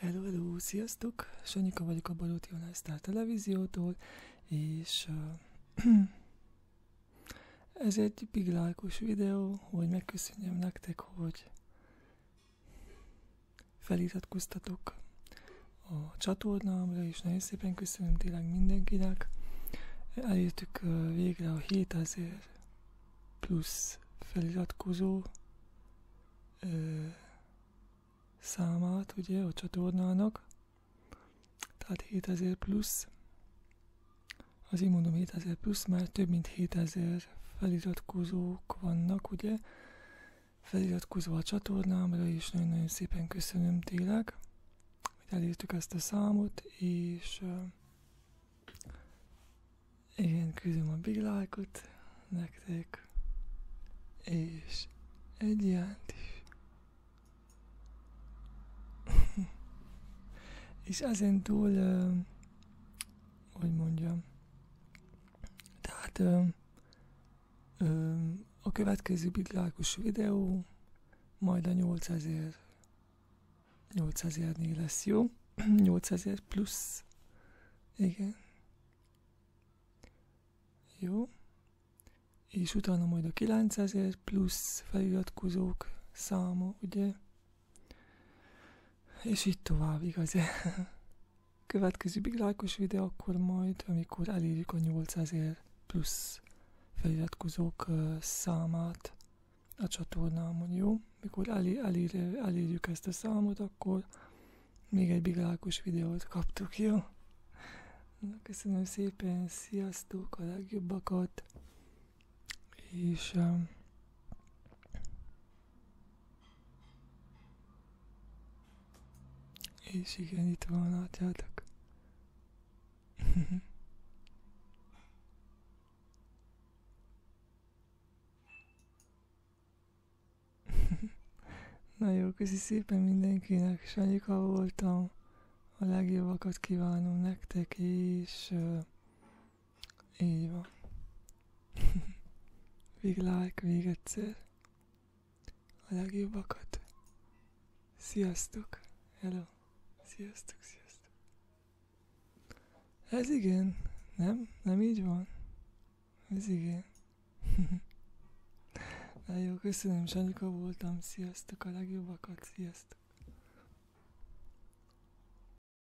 Hello, hello, sziasztok! Sanyika vagyok a Baloti Online Star televíziótól, és uh, ez egy like videó, hogy megköszönjem nektek, hogy feliratkoztatok a csatornámra, és nagyon szépen köszönöm tényleg mindenkinek. Elértük uh, végre a 7000 plusz feliratkozó uh, számát, ugye, a csatornának. Tehát 7000 plusz. Azért mondom 7000 plusz, mert több mint 7000 feliratkozók vannak, ugye. Feliratkozó a csatornámra, és nagyon-nagyon szépen köszönöm tényleg, hogy elértük ezt a számot, és uh, igen, küldöm a big like-ot nektek, és egy ilyent És ezen túl, uh, hogy mondjam, tehát uh, uh, a következő bitlákos videó majd a 8000 8000-nél lesz, jó? 8000 plusz. Igen. Jó. És utána majd a 9000 plusz feliratkozók száma, ugye? És így tovább, igaz? Következő big like videó akkor majd, amikor elérjük a 8000 plusz feliratkozók számát a csatornámon, jó? Mikor elér, elér, elérjük ezt a számot, akkor még egy big like videót kaptuk, jó? Na, köszönöm szépen, sziasztok, a legjobbakat, és um, És igen, itt van, látjátok. Na jó, köszi szépen mindenkinek, Sanyika voltam. A legjobbakat kívánom nektek, és uh, így van. Big like még egyszer. A legjobbakat. Sziasztok! Hello! Sziasztok, sziasztok. Ez igen, nem? Nem így van? Ez igen. Na jó, köszönöm, Sanyika voltam, sziasztok, a legjobbakat, sziasztok.